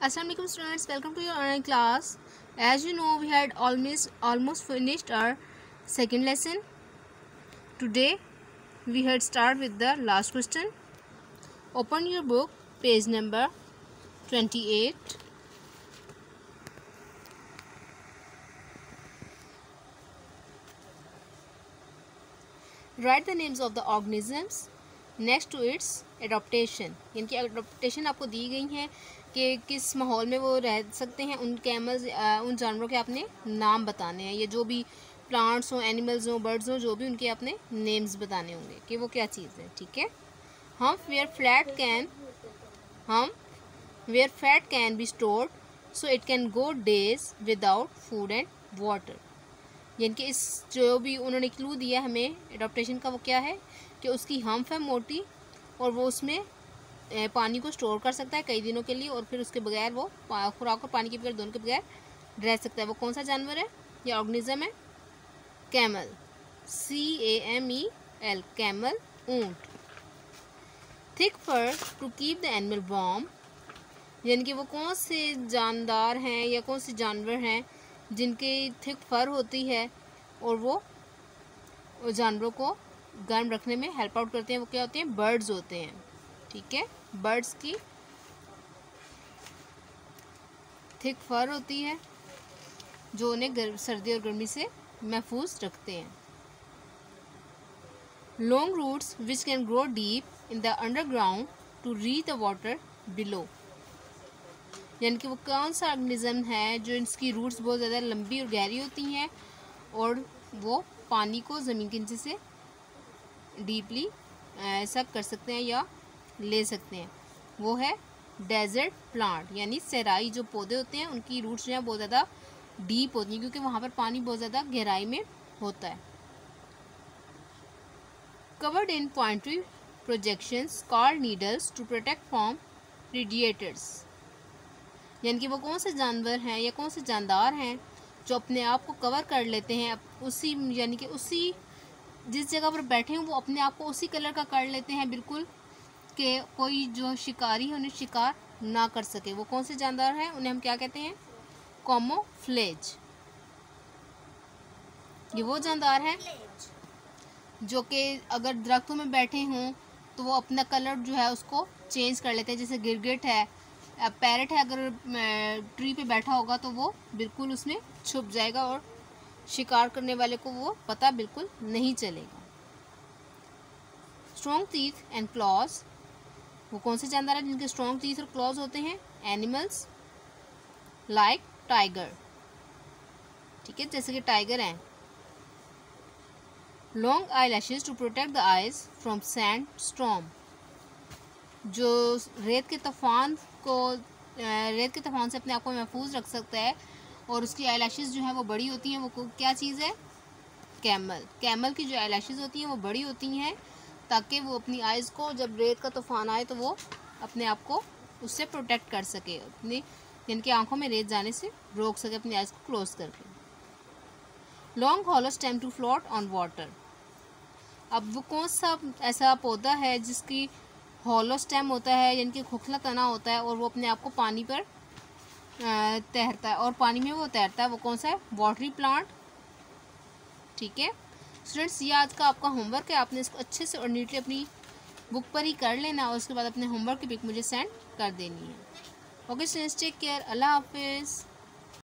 Assalamualaikum students. Welcome to your online class. As you know we had almost almost finished our second lesson. Today we had start with the last question. Open your book page number 28 write the names of the organisms next to its adaptation, यानी कि adaptation आपको दी गई है कि किस माहौल में वो रह सकते हैं, उन कैमल्स उन जानवरों के अपने नाम बताने हैं, ये जो भी प्लांट्स हों एनिमल्स हों बर्ड्स हों, जो भी उनके अपने नेम्स बताने होंगे कि वो क्या चीज़ है, ठीक है? Hump where flat can hump where fat can be stored so it can go days without food and water यानी कि इस जो भी उन्होंने क्लू दिया हमें एडोप्टेशन का वो क्या है कि उसकी हम्फ है मोटी और वो उसमें पानी को स्टोर कर सकता है कई दिनों के लिए और फिर उसके बगैर वो खुराक और पानी के बगैर, दोनों के बगैर रह सकता है। वो कौन सा जानवर है? या ऑर्गेनिज्म है। Camel C A M E L camel ऊँट. Thick fur to keep the animal warm यानी कि वो कौन से जानदार हैं या कौन से जानवर हैं? जिनकी थिक फर होती है और वो जानवरों को गर्म रखने में हेल्प आउट करते हैं। वो क्या होते हैं? बर्ड्स होते हैं। ठीक है? बर्ड्स की थिक फर होती है जो उन्हें गर्म, सर्दी और गर्मी से महफूज रखते हैं। Long roots which can grow deep in the underground to reach the water below यानी कि वो कौन सा ऑर्गेनिज्म है जो इसकी रूट्स बहुत ज़्यादा लंबी और गहरी होती हैं और वो पानी को ज़मीन के नीचे से डीपली ऐसा कर सकते हैं या ले सकते हैं। वो है डेजर्ट प्लांट यानी सराई जो पौधे होते हैं, उनकी रूट्स जो है बहुत ज़्यादा डीप होती हैं क्योंकि वहाँ पर पानी बहुत ज़्यादा गहराई में होता है। Covered in pointy projections called needles to protect from radiators यानी कि वो कौन से जानवर हैं या कौन से जानदार हैं जो अपने आप को कवर कर लेते हैं उसी, यानी कि उसी जिस जगह पर बैठे हैं, वो अपने आप को उसी कलर का कर लेते हैं बिल्कुल कि कोई जो शिकारी है, उन्हें शिकार ना कर सके। वो कौन से जानदार हैं, उन्हें हम क्या कहते हैं? कॉमोफ्लेज ये वो जानदार हैं जो कि अगर दरख्तों में बैठे हों तो वो अपना कलर जो है उसको चेंज कर लेते हैं। जैसे गिरगिट है पैरट है, अगर ट्री पे बैठा होगा तो वो बिल्कुल उसमें छुप जाएगा और शिकार करने वाले को वो पता बिल्कुल नहीं चलेगा। स्ट्रॉन्ग टीथ एंड क्लॉज वो कौन से जानदार हैं जिनके स्ट्रॉन्ग टीथ और क्लॉज होते हैं? एनिमल्स लाइक टाइगर ठीक है, जैसे कि टाइगर हैं। Long eyelashes to protect the eyes from sandstorm जो रेत के तूफ़ान को रेत के तूफ़ान से अपने आप को महफूज रख सकता है और उसकी आई जो है वो बड़ी होती हैं, वो क्या चीज़ है? कैमल। कैमल की जो आई होती हैं वो बड़ी होती हैं ताकि वो अपनी आइज़ को, जब रेत का तूफ़ान आए तो वो अपने आप को उससे प्रोटेक्ट कर सके, अपनी, जिनकी आँखों में रेत जाने से रोक सके, अपनी आइज़ को क्लोज करके। Long hollow stem to float on water अब वो कौन सा ऐसा पौधा है जिसकी हॉलो स्टेम होता है, यानी कि खोखला तना होता है, और वो अपने आप को पानी पर तैरता है। और पानी में वो तैरता है, वो कौन सा है? वाटरी प्लांट ठीक है? स्टूडेंट्स ये आज का आपका होमवर्क है। आपने इसको अच्छे से और नीटली अपनी बुक पर ही कर लेना और उसके बाद अपने होमवर्क की पिक मुझे सेंड कर देनी है। ओके स्टूडेंट्स टेक केयर अल्लाह हाफिज़.